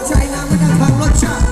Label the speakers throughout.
Speaker 1: I'm got Pablo Chan.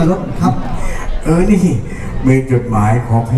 Speaker 1: ับรถครับ เออ นี่เป็น
Speaker 2: จดหมายของเพจ